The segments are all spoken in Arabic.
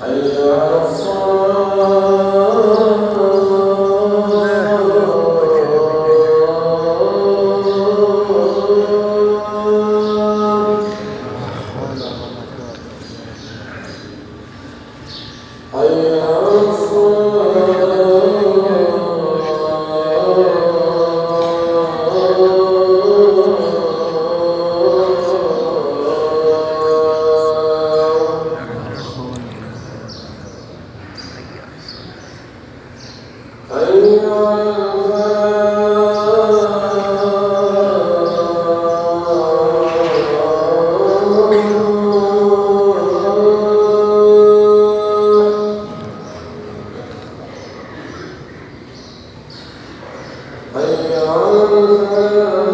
حي على الصلاة حي على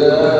Deus.